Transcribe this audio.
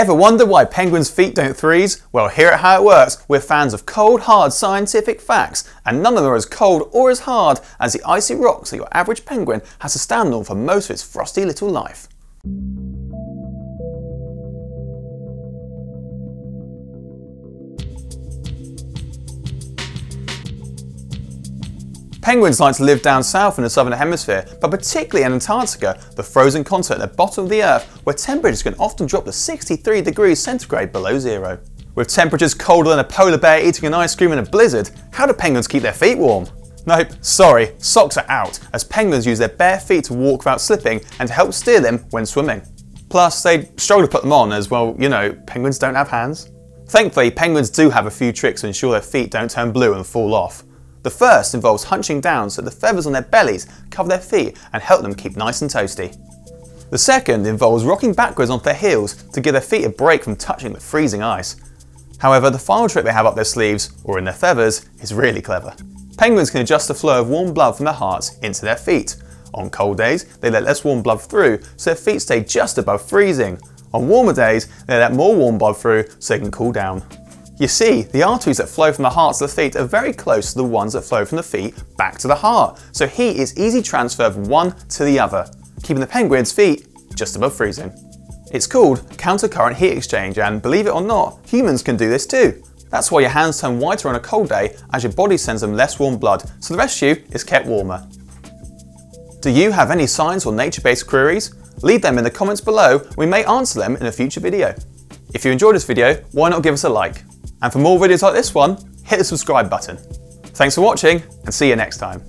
Ever wonder why penguins' feet don't freeze? Well, here at How It Works, we're fans of cold, hard scientific facts, and none of them are as cold or as hard as the icy rocks that your average penguin has to stand on for most of its frosty little life. Penguins like to live down south in the southern hemisphere, but particularly in Antarctica, the frozen continent at the bottom of the Earth, where temperatures can often drop to 63 degrees centigrade below zero. With temperatures colder than a polar bear eating an ice cream in a blizzard, how do penguins keep their feet warm? Nope, sorry, socks are out, as penguins use their bare feet to walk without slipping and to help steer them when swimming. Plus, they struggle to put them on as, well, you know, penguins don't have hands. Thankfully, penguins do have a few tricks to ensure their feet don't turn blue and fall off. The first involves hunching down so the feathers on their bellies cover their feet and help them keep nice and toasty. The second involves rocking backwards onto their heels to give their feet a break from touching the freezing ice. However, the final trick they have up their sleeves, or in their feathers, is really clever. Penguins can adjust the flow of warm blood from their hearts into their feet. On cold days, they let less warm blood through so their feet stay just above freezing. On warmer days, they let more warm blood through so they can cool down. You see, the arteries that flow from the heart to the feet are very close to the ones that flow from the feet back to the heart, so heat is easy transfer from one to the other, keeping the penguin's feet just above freezing. It's called countercurrent heat exchange and believe it or not, humans can do this too. That's why your hands turn whiter on a cold day as your body sends them less warm blood, so the rest of you is kept warmer. Do you have any science or nature-based queries? Leave them in the comments below, we may answer them in a future video. If you enjoyed this video, why not give us a like? And for more videos like this one, hit the subscribe button. Thanks for watching and see you next time.